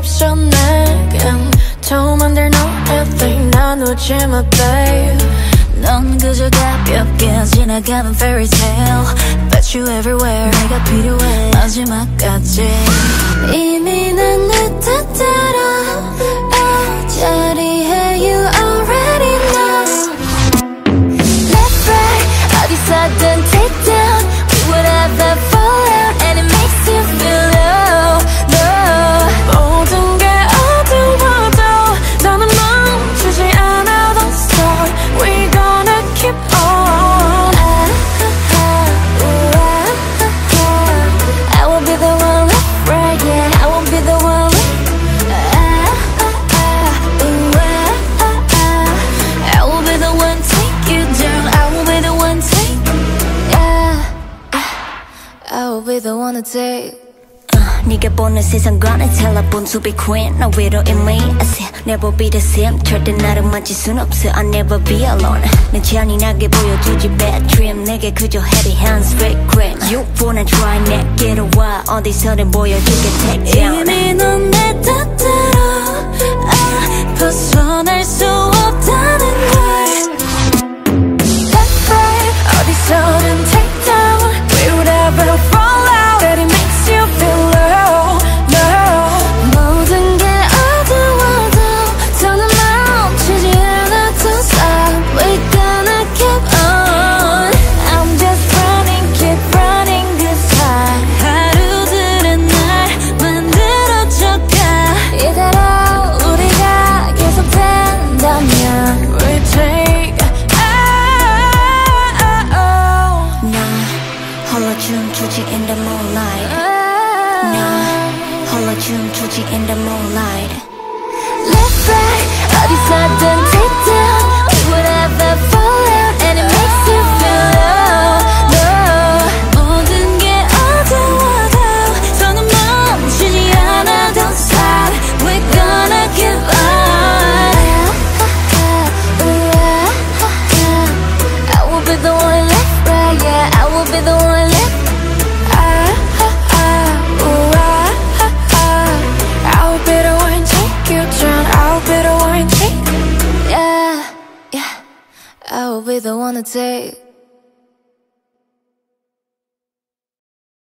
없어 내겐 Don't under no anything 나누지 마 babe 넌 그저 가볍게 지나가는 fairy tale But you everywhere 내가 필요해 마지막까지 이미 난내 뜻대로 yeah. I will be the one to take 네가 보는 세상과는 달라본 to be queen 나 위로 이미 I said never be the same 절대 나를 만질 순 없어 I'll never be alone 내 잔인하게 보여주지 bad dream 내게 그저 heavy hands straight cream You wanna try 내게로 와 어디서든 보여줄게 take down 이미 넌내 뜻 춤추지 in the moonlight 나 홀로 춤추지 in the moonlight Left, right, 어디서든 be the one to take.